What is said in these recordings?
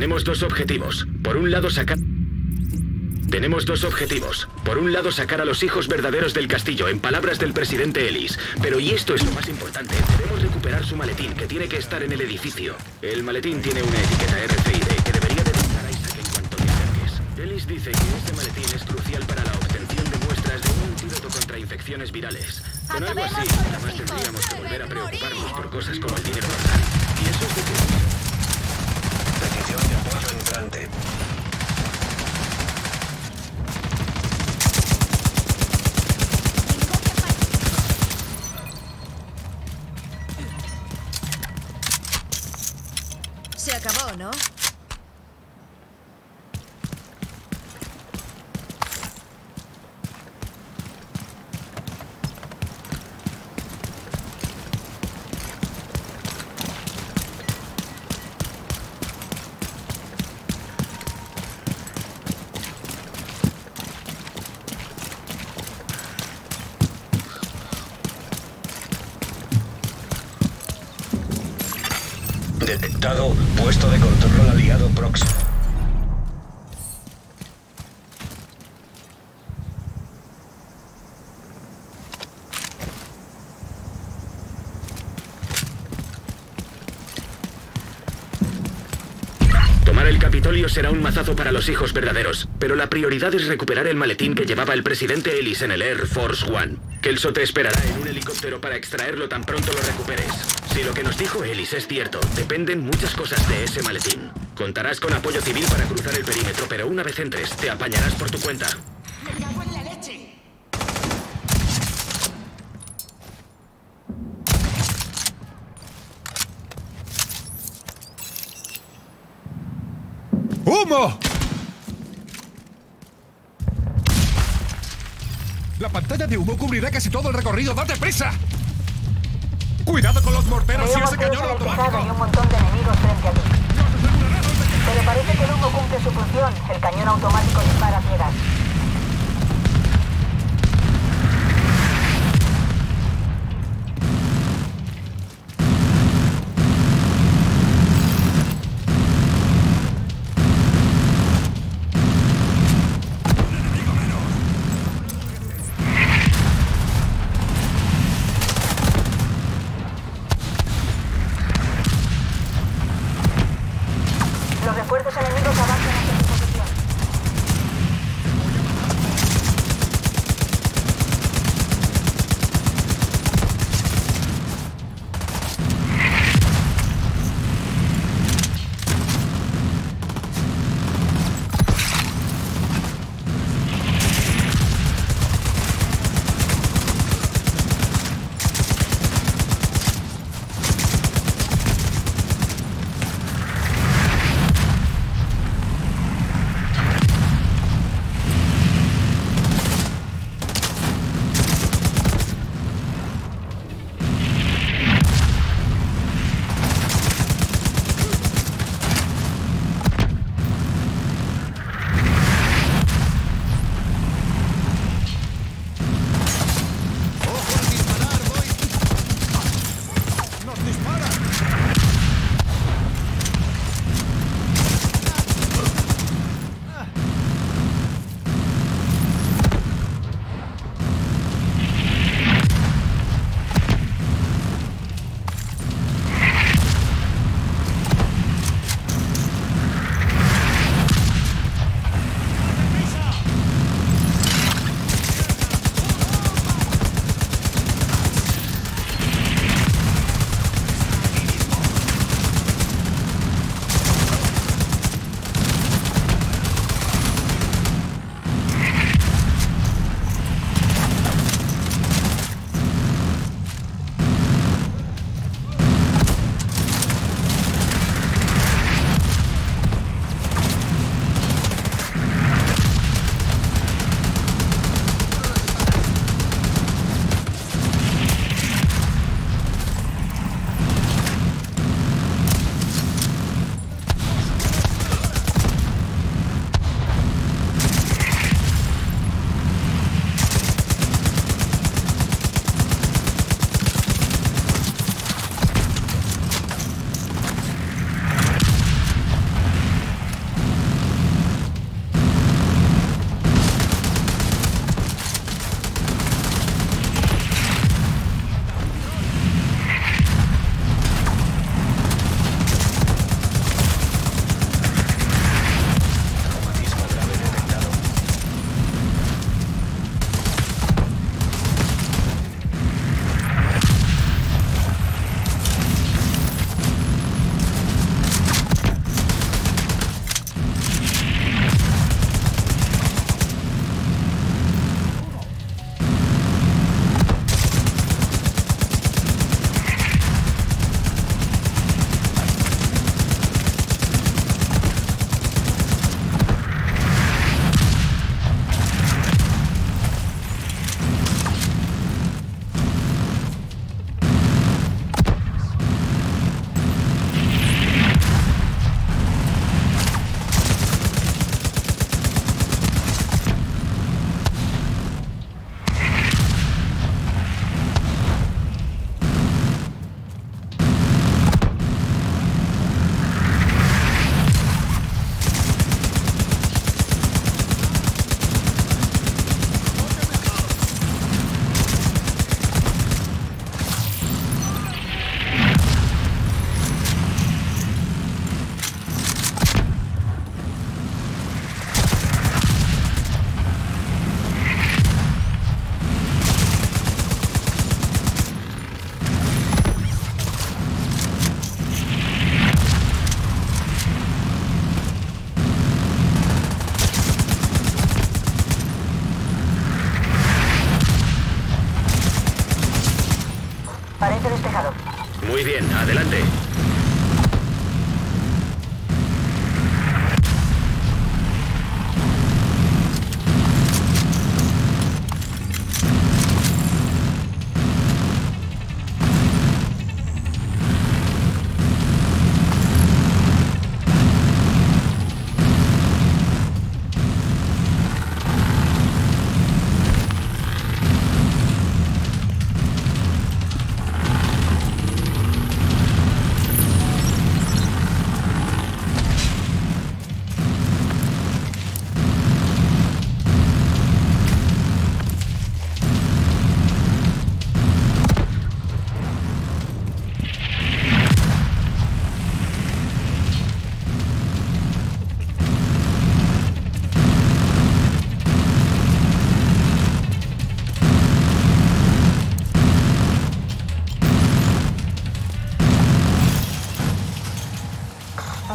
Tenemos dos objetivos. Por un lado sacar... Tenemos dos objetivos. Por un lado, sacar a los hijos verdaderos del castillo, en palabras del presidente Ellis. Pero y esto es lo más importante, debemos recuperar su maletín, que tiene que estar en el edificio. El maletín tiene una etiqueta RFID que debería detectar a Isaac en cuanto te acerques. Ellis dice que este maletín es crucial para la obtención de muestras de un antídoto contra infecciones virales. Con algo así, nada más tendríamos que volver a preocuparnos por cosas como el dinero. Y eso es de que... Petición de apoyo entrante. Se acabó, ¿no? Detectado puesto de control aliado próximo. Tomar el Capitolio será un mazazo para los hijos verdaderos, pero la prioridad es recuperar el maletín que llevaba el presidente Ellis en el Air Force One. Kelso te esperará en helicóptero para extraerlo tan pronto lo recuperes. Si lo que nos dijo Ellis es cierto, dependen muchas cosas de ese maletín. Contarás con apoyo civil para cruzar el perímetro, pero una vez entres, te apañarás por tu cuenta. Casi todo el recorrido. ¡Date prisa! ¡Cuidado con los morteros y ese cañón y automático! un montón de enemigos frente a ti. Pero parece que el humo cumple su función. El cañón automático dispara piedras.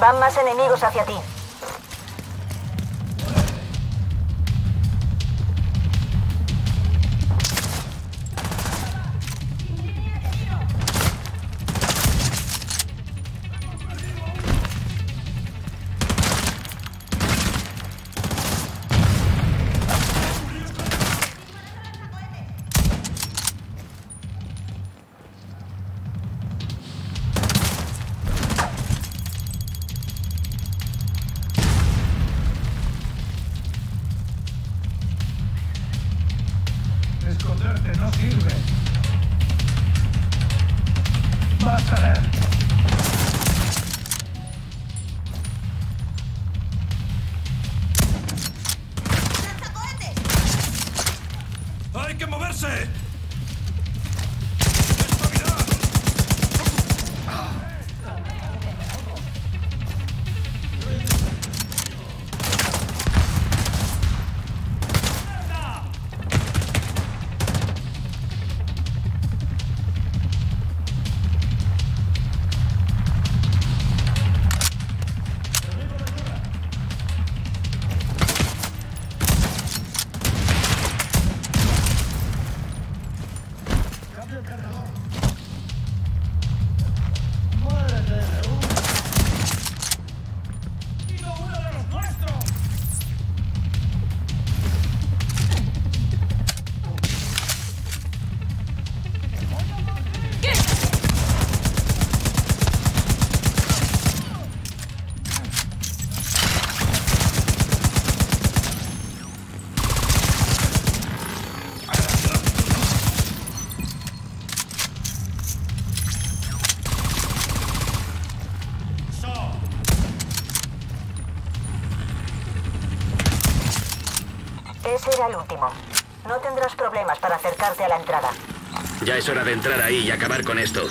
Van más enemigos hacia ti. Ya es hora de entrar ahí y acabar con esto.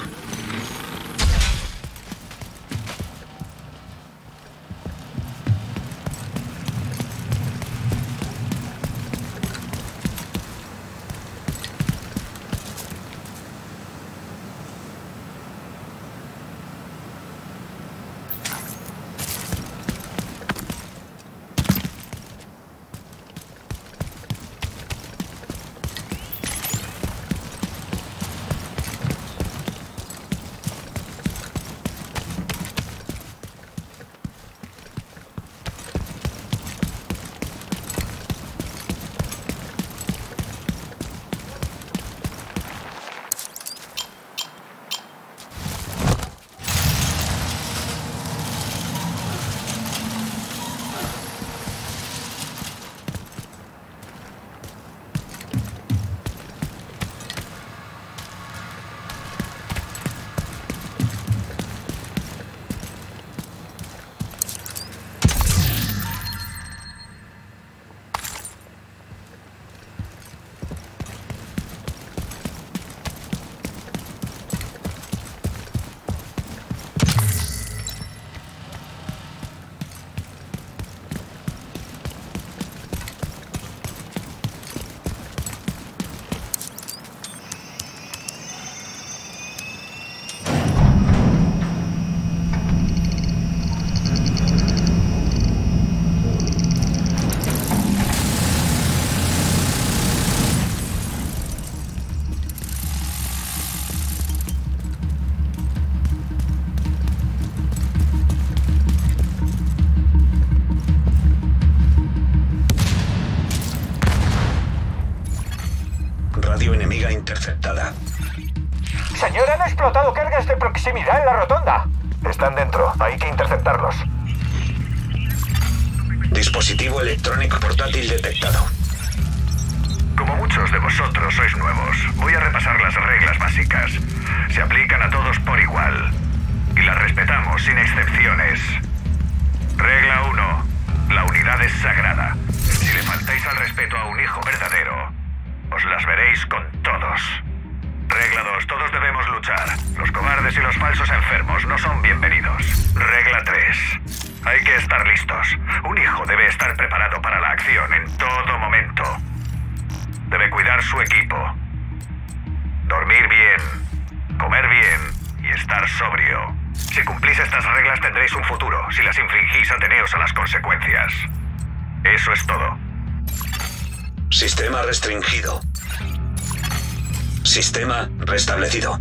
Sistema restablecido.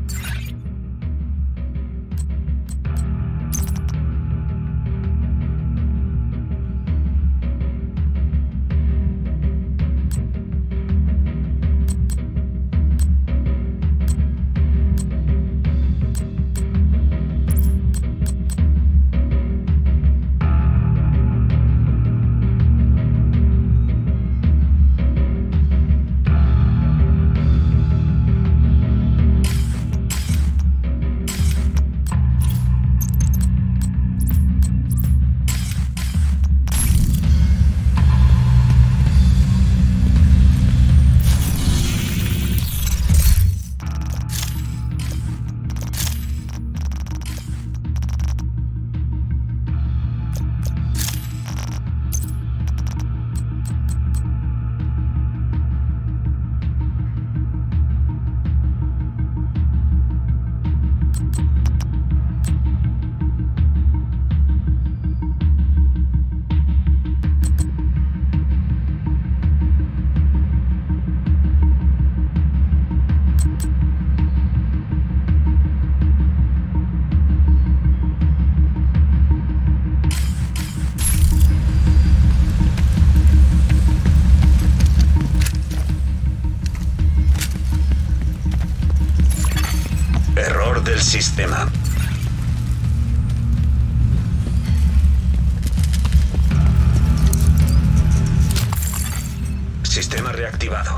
Reactivado.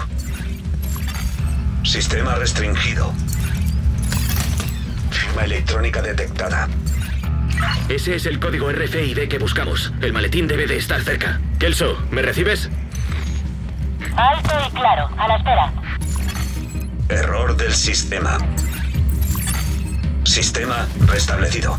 Sistema restringido. Firma electrónica detectada. Ese es el código RFID que buscamos. El maletín debe de estar cerca. Kelso, ¿me recibes? Alto y claro. A la espera. Error del sistema. Sistema restablecido.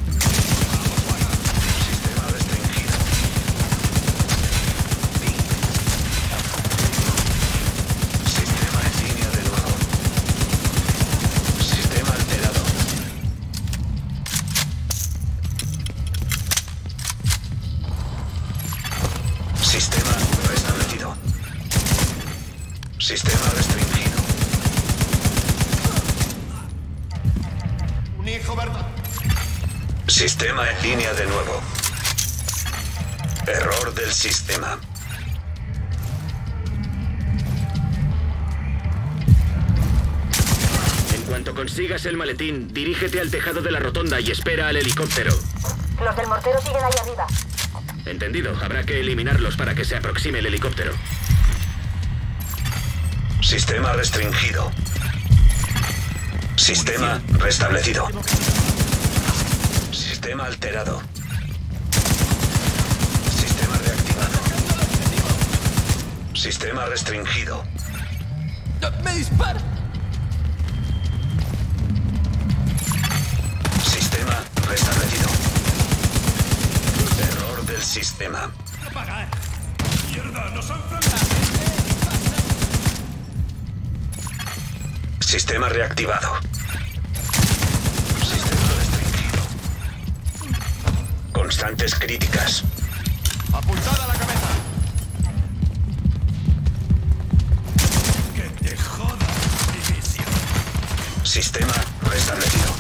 Línea de nuevo. Error del sistema. En cuanto consigas el maletín, dirígete al tejado de la rotonda y espera al helicóptero. Los del mortero siguen ahí arriba. Entendido, habrá que eliminarlos para que se aproxime el helicóptero. Sistema restringido. Sistema restablecido. Sistema alterado. Sistema reactivado. Sistema restringido. ¡Me dispara! Sistema restablecido. Error del sistema. ¡Mierda! ¡Nos han Sistema reactivado. Constantes críticas. ¡Apuntada a la cabeza! ¡Que te joda, división! Sistema restablecido.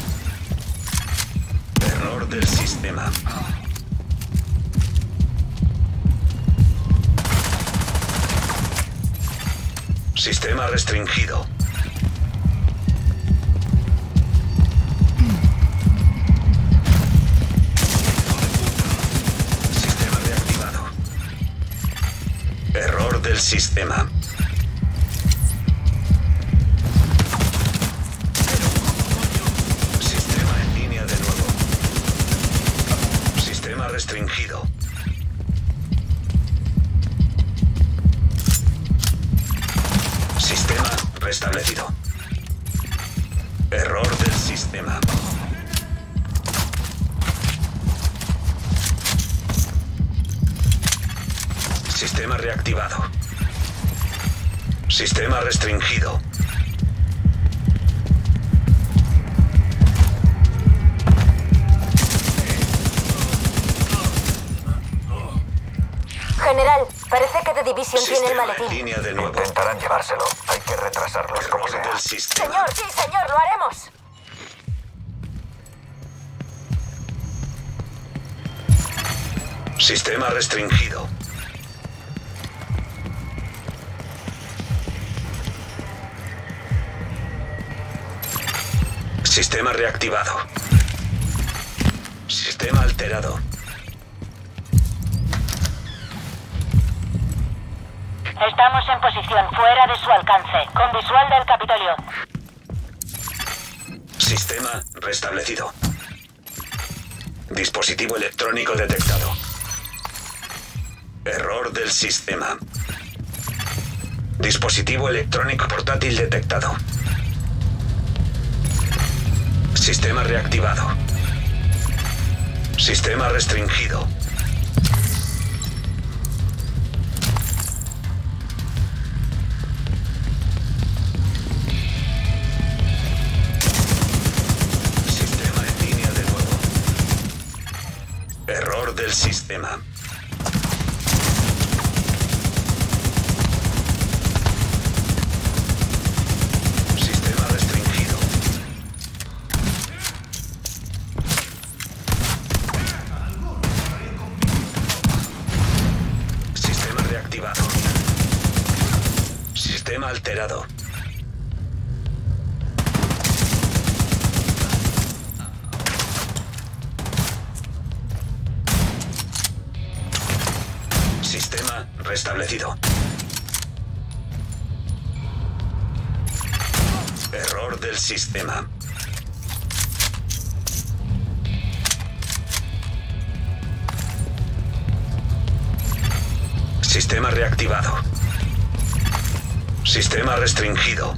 Error del sistema. Sistema restringido. del sistema. Sistema restringido. General, parece que The Division tiene el Sistema en maletín. línea de nuevo. Intentarán llevárselo. Hay que retrasarlos como sea. sistema. Señor, sí, señor, lo haremos. Sistema restringido. Sistema reactivado. Sistema alterado. Estamos en posición fuera de su alcance, con visual del Capitolio. Sistema restablecido. Dispositivo electrónico detectado. Error del sistema. Dispositivo electrónico portátil detectado. Sistema reactivado. Sistema restringido. Sistema en línea de nuevo. Error del sistema. Sistema restablecido. Error del sistema. Sistema reactivado. Sistema restringido.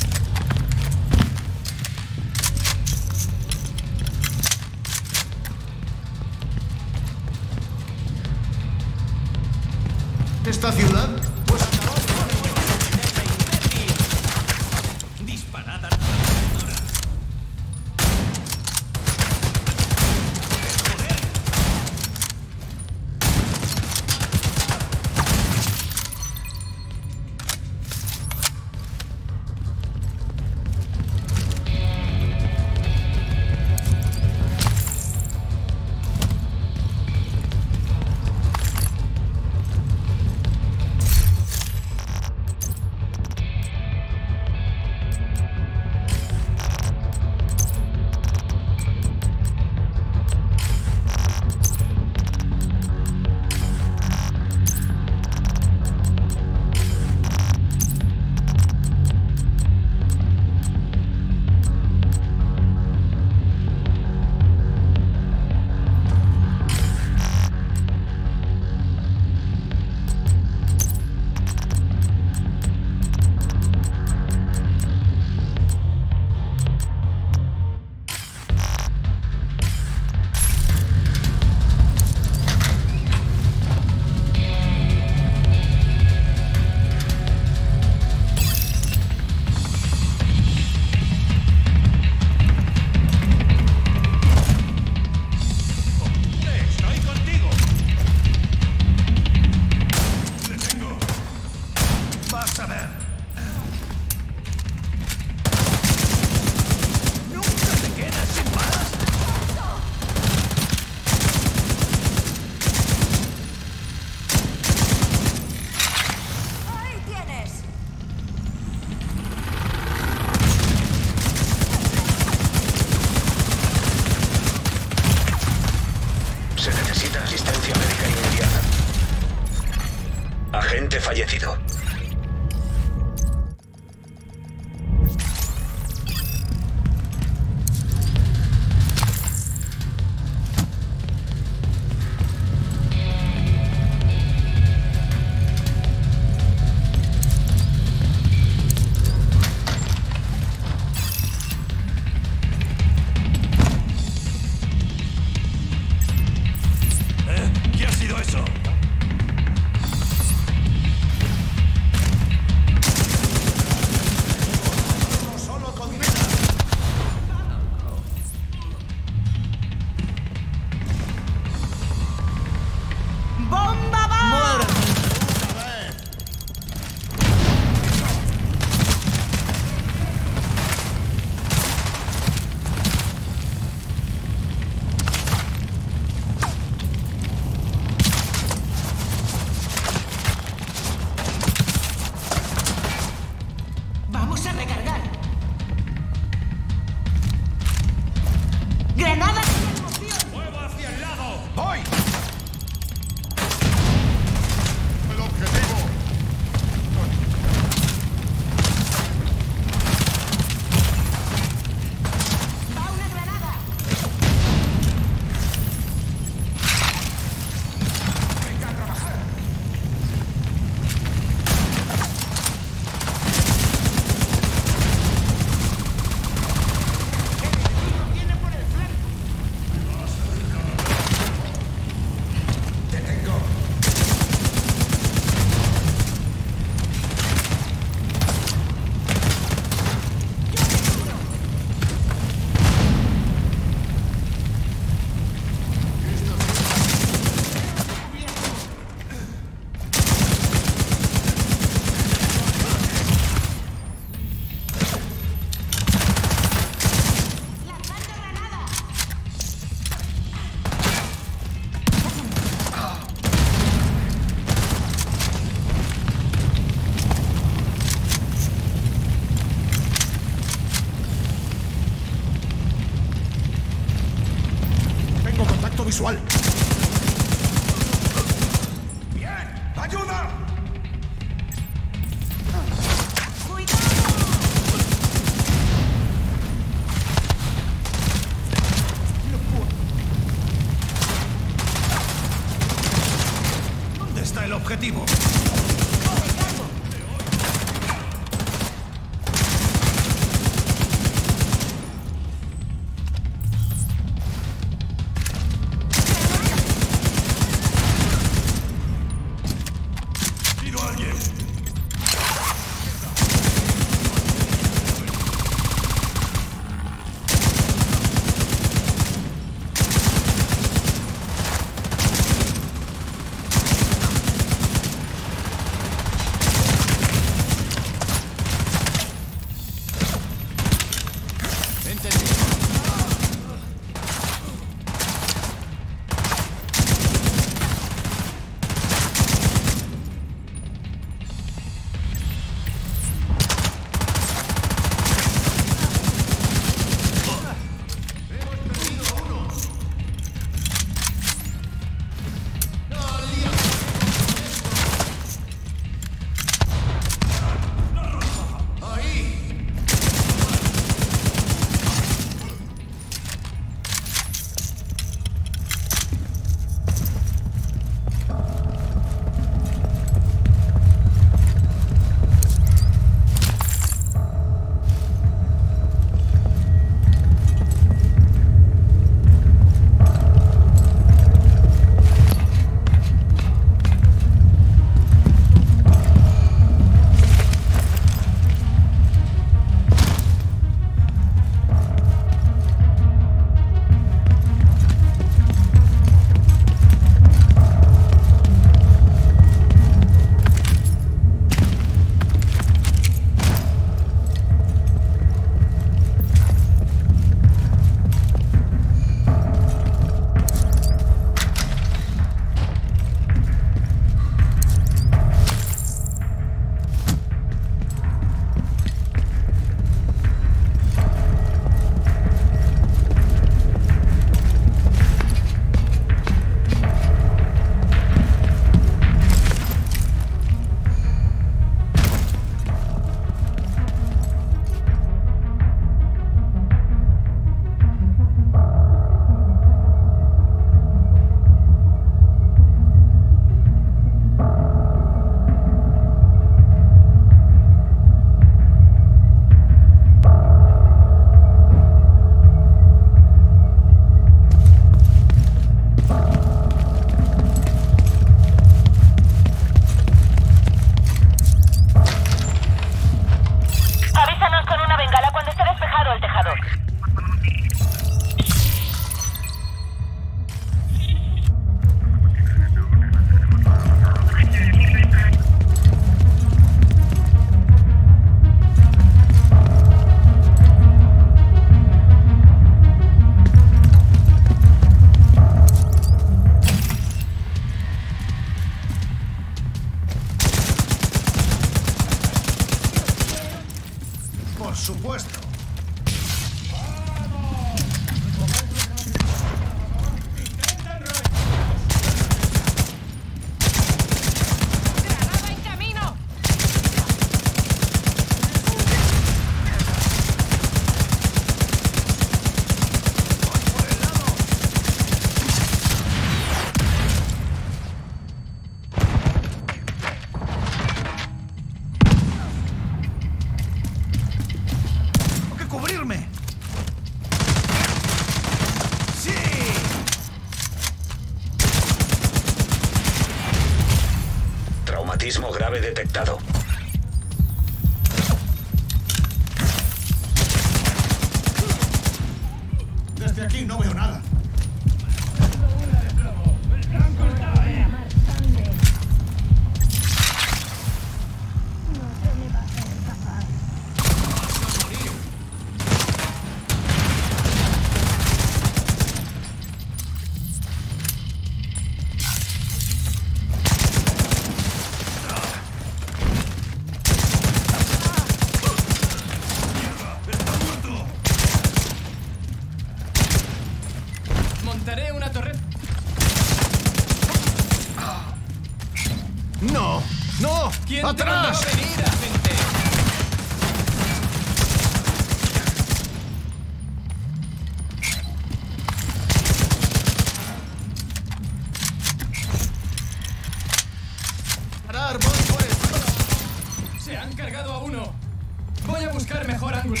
Voy a buscar mejor ángulo.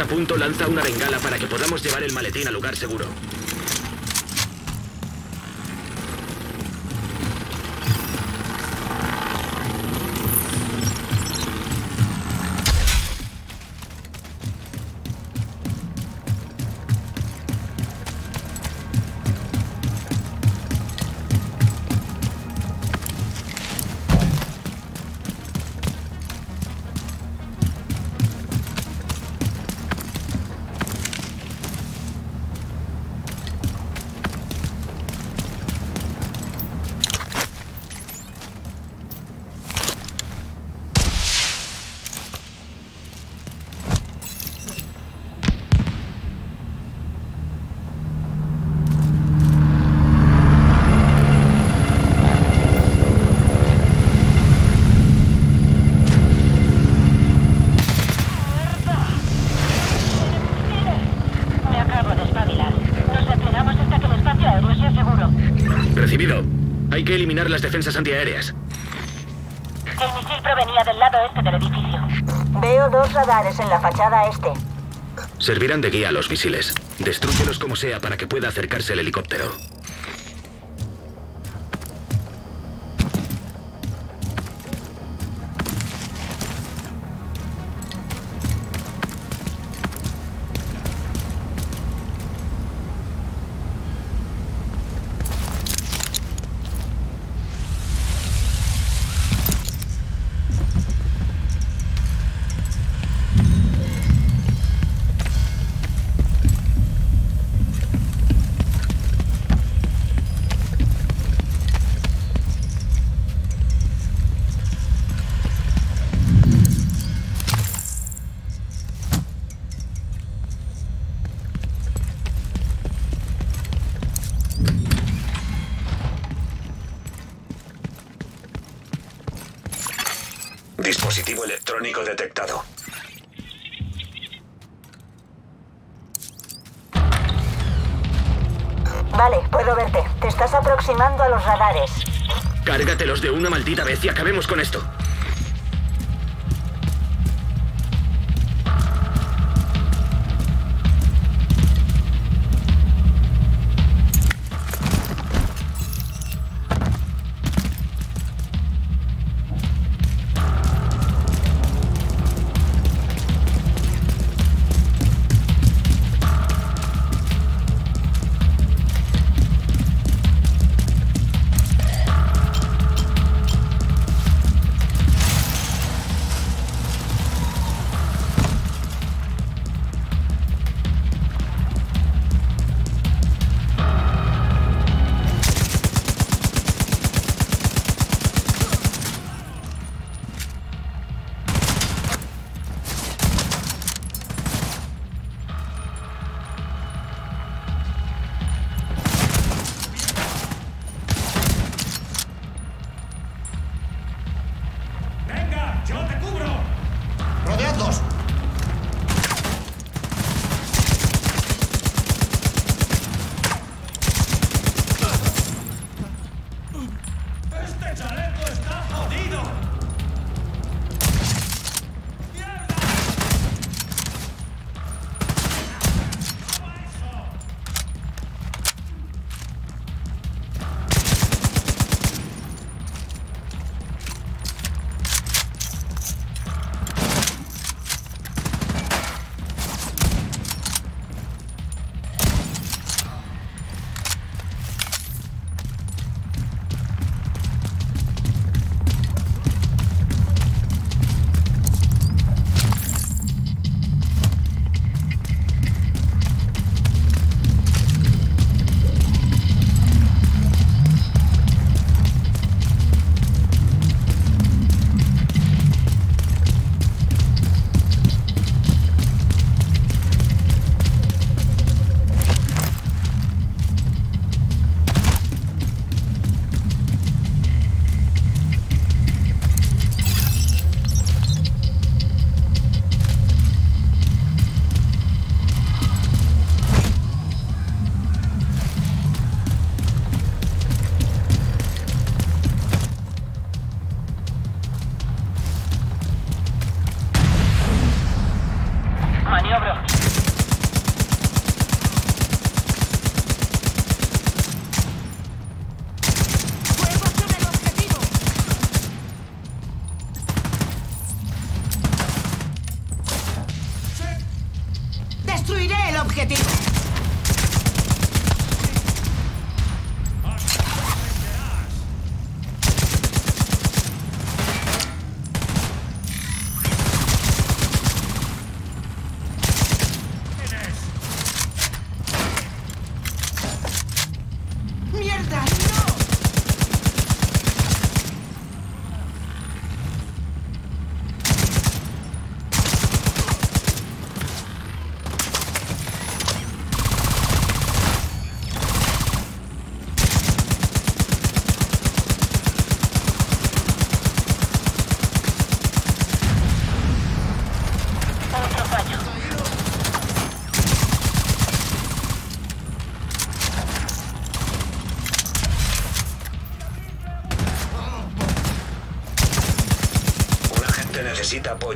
A punto, lanza una bengala para que podamos llevar el maletín a lugar seguro. Hay que eliminar las defensas antiaéreas. El misil provenía del lado este del edificio. Veo dos radares en la fachada este. Servirán de guía a los misiles. Destrúyelos como sea para que pueda acercarse el helicóptero. Y acabemos con esto.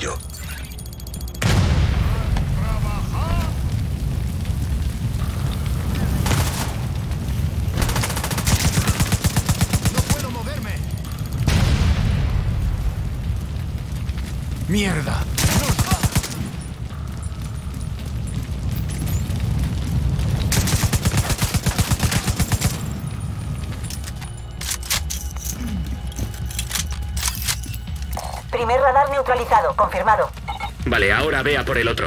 No puedo moverme. ¡Mierda! Primer radar neutralizado confirmado. Vale, ahora vea por el otro.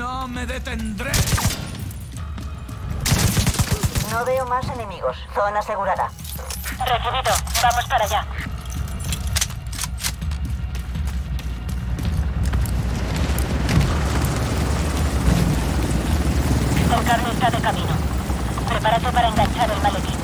No me detendré. No veo más enemigos. Zona asegurada. Recibido. Vamos para allá. El carro está de camino. Prepárate para enganchar el maletín.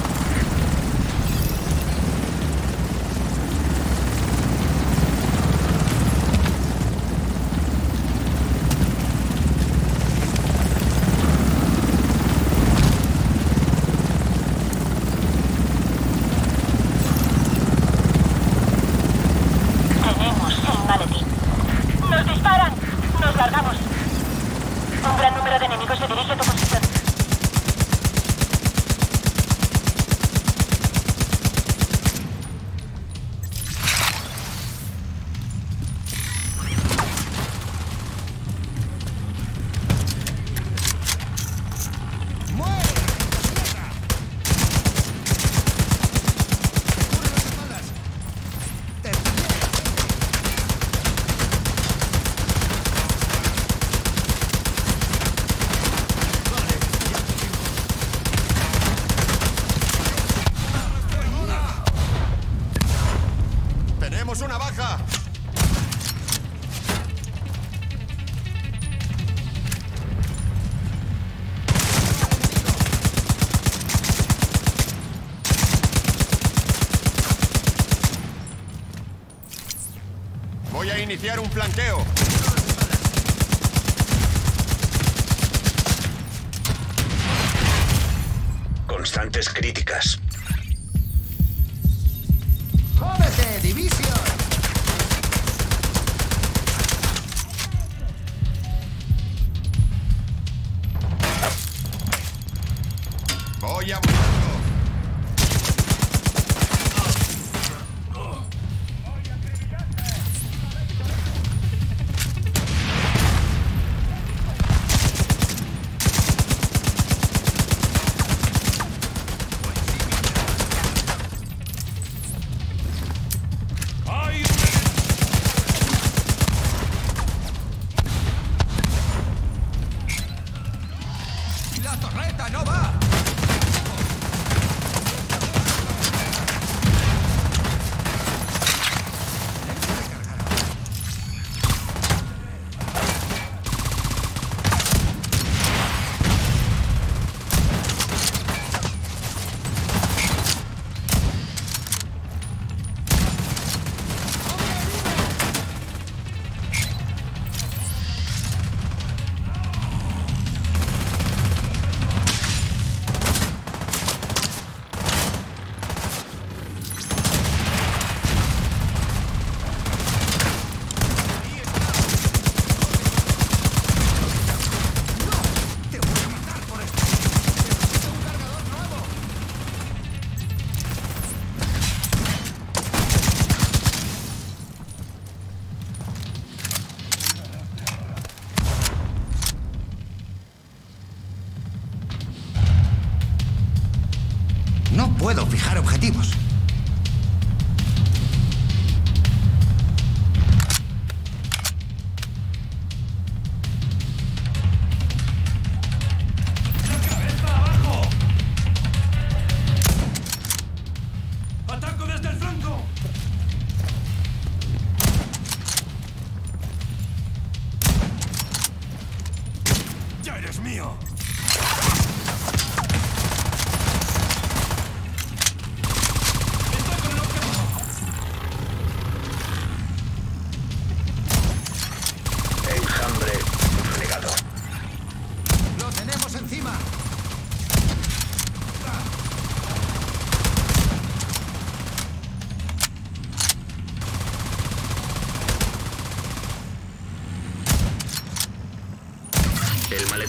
Flanqueo.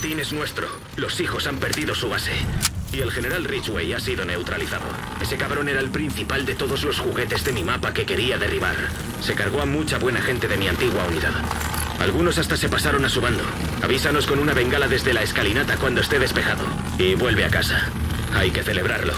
Es nuestro. Los hijos han perdido su base. Y el general Ridgway ha sido neutralizado. Ese cabrón era el principal de todos los juguetes de mi mapa que quería derribar. Se cargó a mucha buena gente de mi antigua unidad. Algunos hasta se pasaron a su bando. Avísanos con una bengala desde la escalinata cuando esté despejado. Y vuelve a casa. Hay que celebrarlo.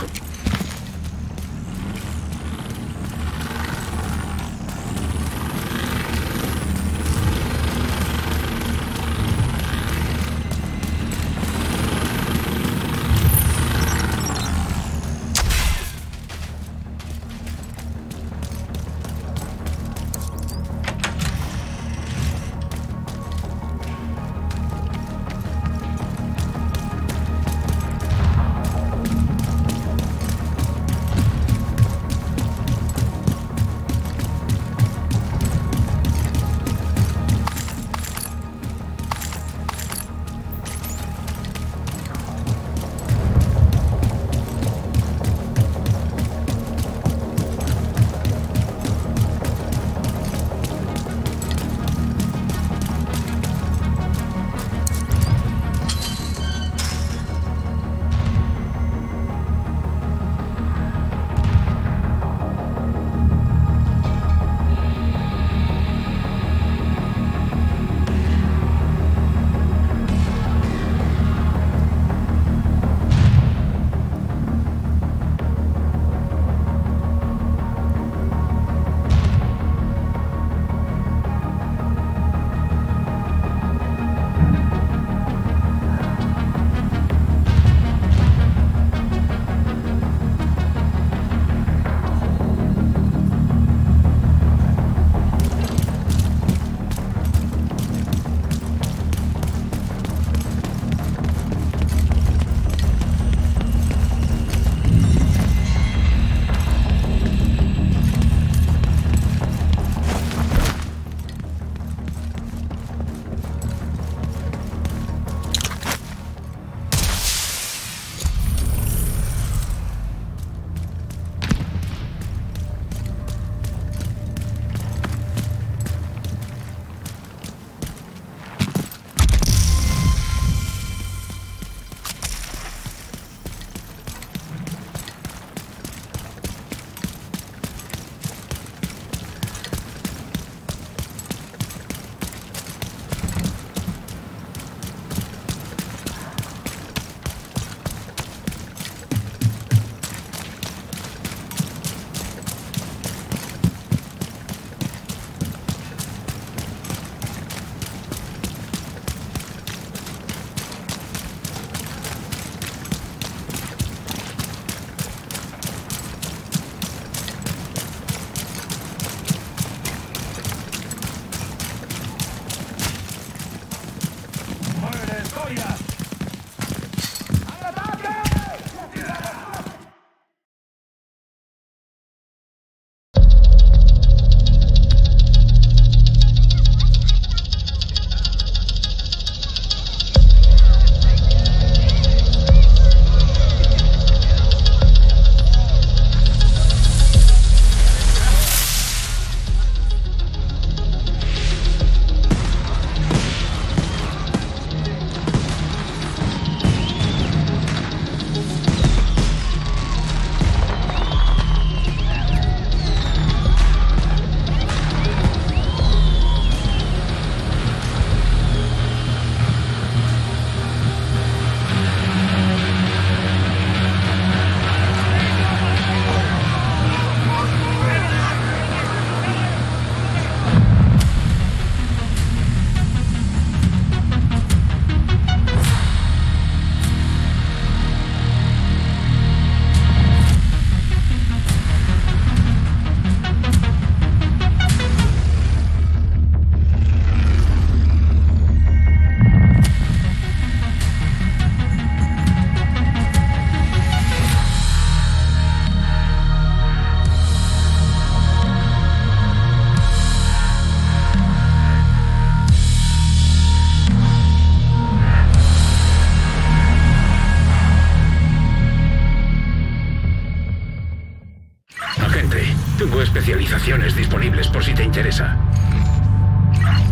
Interesa.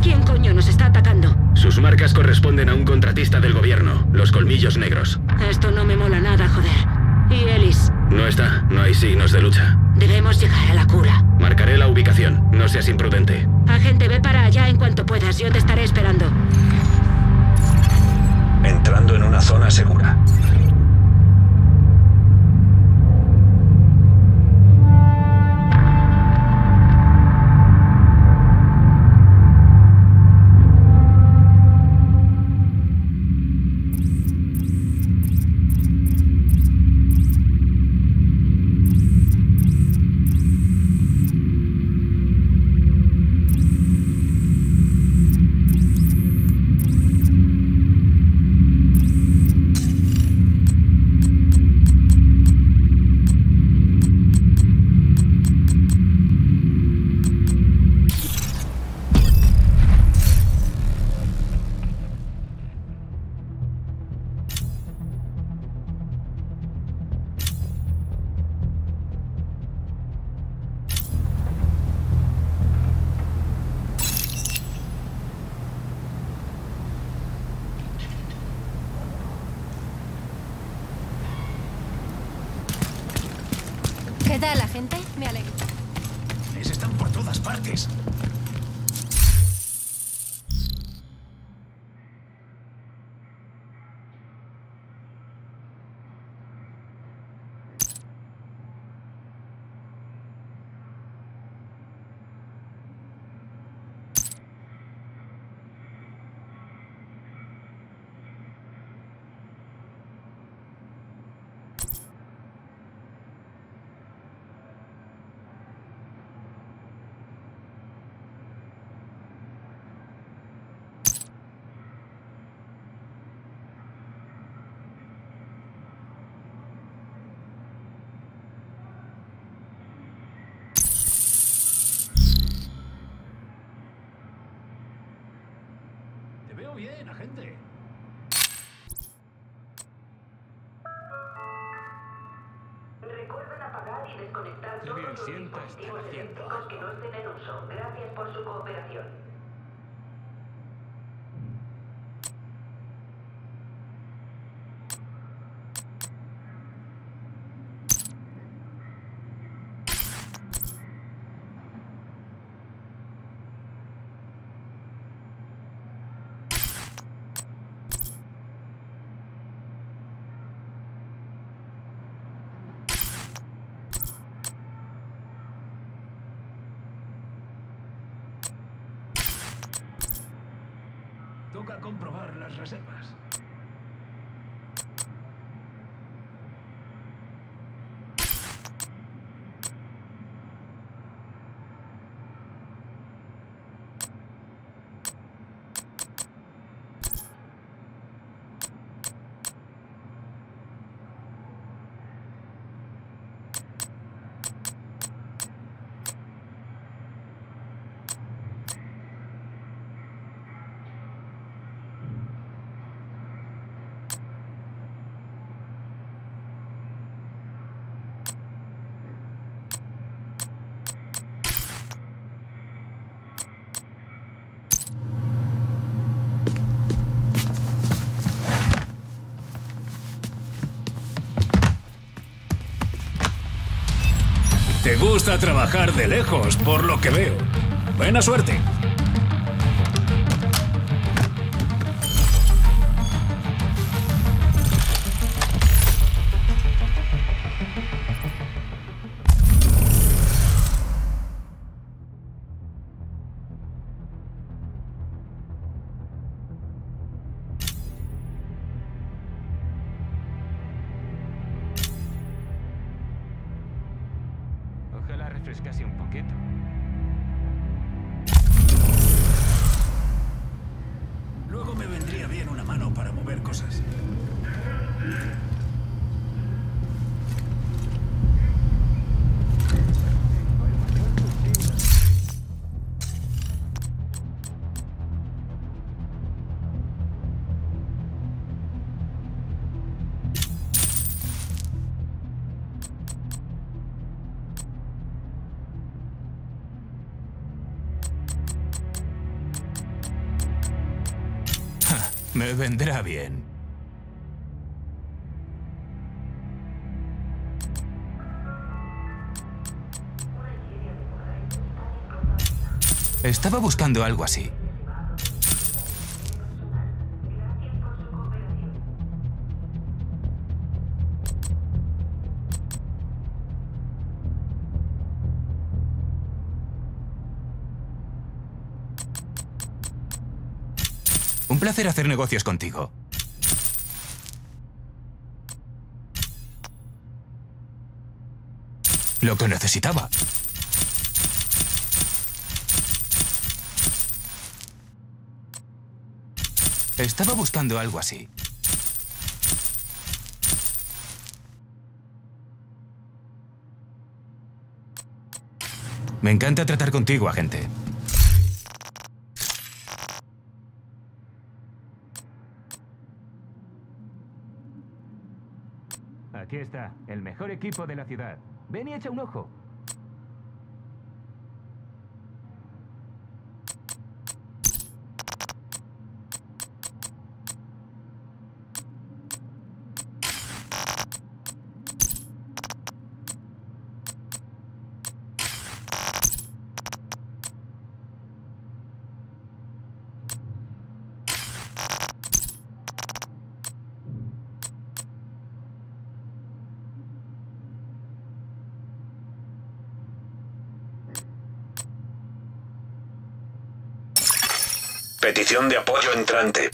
¿Quién coño nos está atacando? Sus marcas corresponden a un contratista del gobierno, los colmillos negros. Esto no me mola nada, joder. ¿Y Ellis? No está, no hay signos de lucha. Debemos llegar a la cura. Marcaré la ubicación, no seas imprudente. Agente, ve para allá en cuanto puedas, yo te estaré esperando. Entrando en una zona segura. Desconectar todos los dispositivos eléctricos que no estén en uso. Gracias por su cooperación. Toca comprobar las reservas. Te gusta trabajar de lejos, por lo que veo. Buena suerte. Refrescase un poquito. Luego me vendría bien una mano para mover cosas. Vendrá bien. Estaba buscando algo así. Un placer hacer negocios contigo. Lo que necesitaba. Estaba buscando algo así. Me encanta tratar contigo, agente. Aquí está, el mejor equipo de la ciudad. Ven y echa un ojo. Petición de apoyo entrante.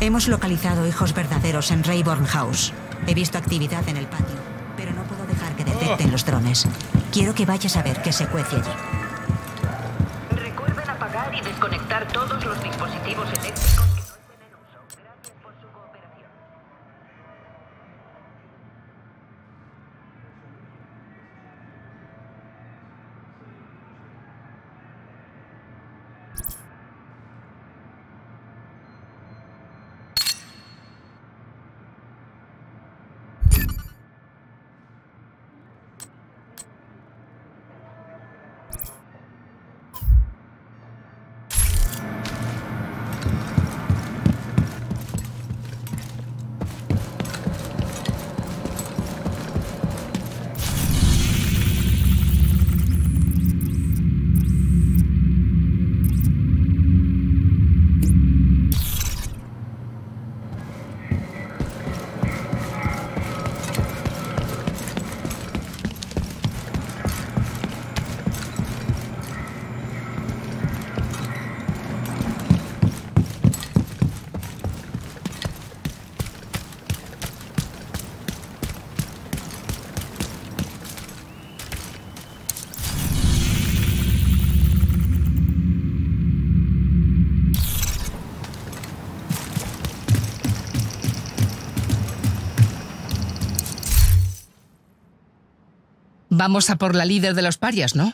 Hemos localizado hijos verdaderos en Rayborn House. He visto actividad en el patio, pero no puedo dejar que detecten los drones. Quiero que vayas a ver qué se cuece allí. Vamos a por la líder de los parias, ¿no?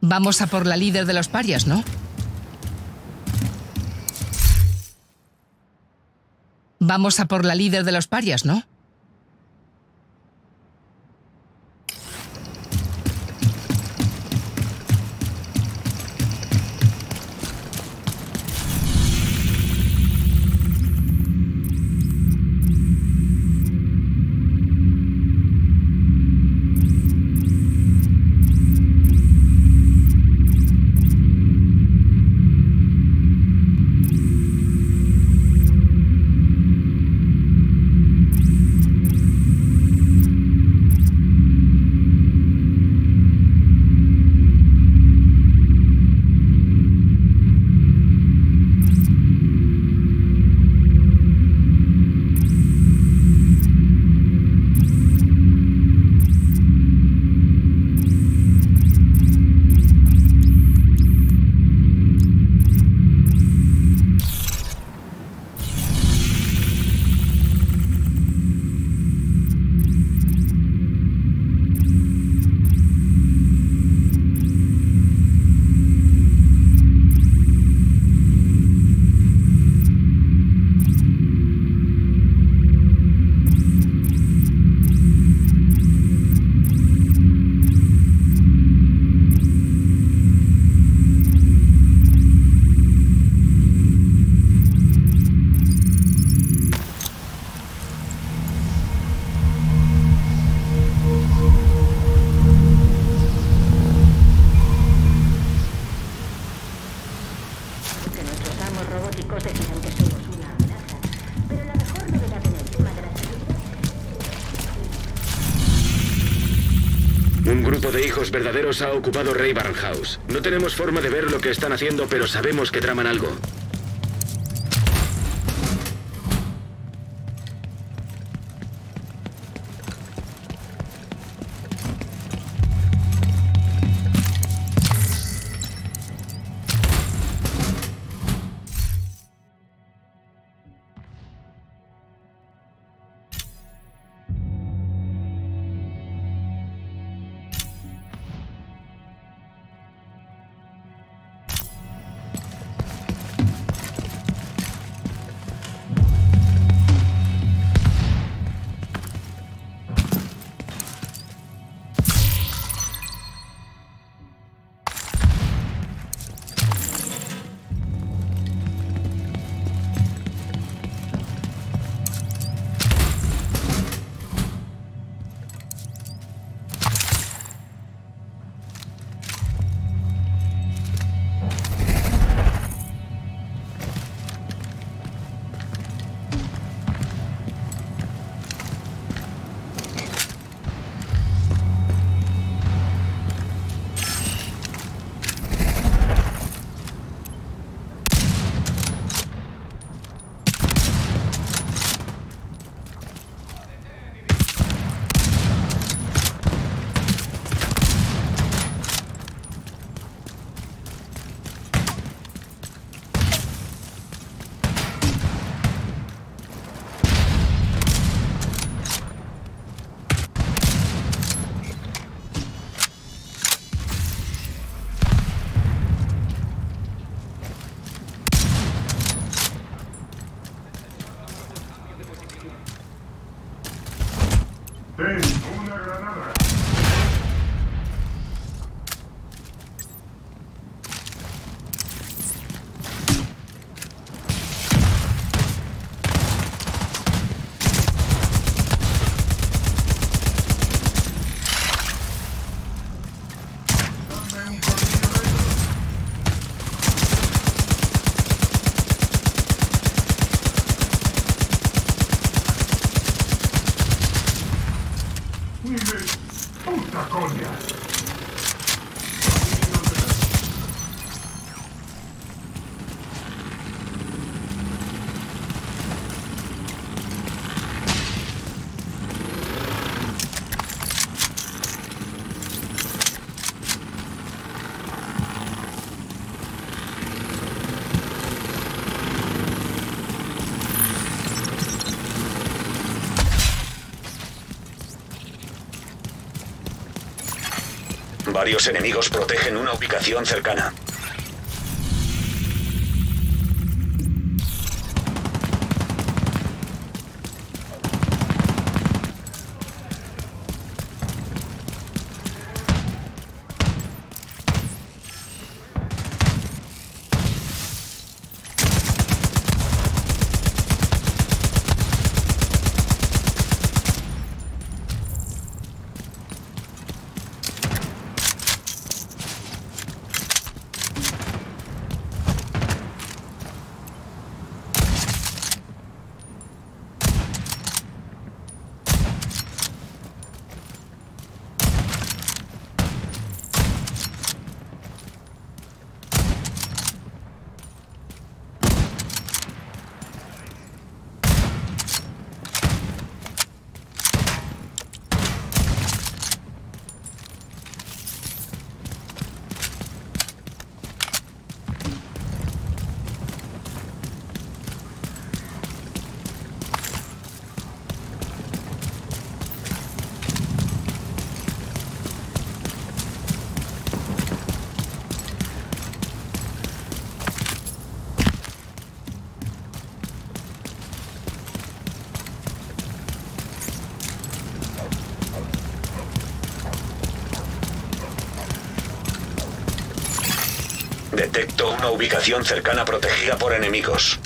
Vamos a por la líder de los parias, ¿no? Vamos a por la líder de los parias, ¿no? Verdaderos ha ocupado Rey Barnhouse. No tenemos forma de ver lo que están haciendo, pero sabemos que traman algo. Varios enemigos protegen una ubicación cercana. Detecto una ubicación cercana protegida por enemigos.